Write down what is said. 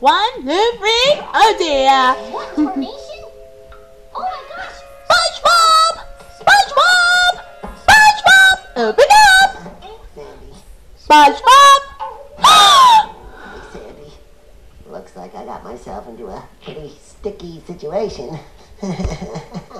One, two, three. Oh dear. What formation? Oh my gosh! SpongeBob! SpongeBob! SpongeBob! Open up! Sandy, SpongeBob! Sandy. Looks like I got myself into a pretty sticky situation.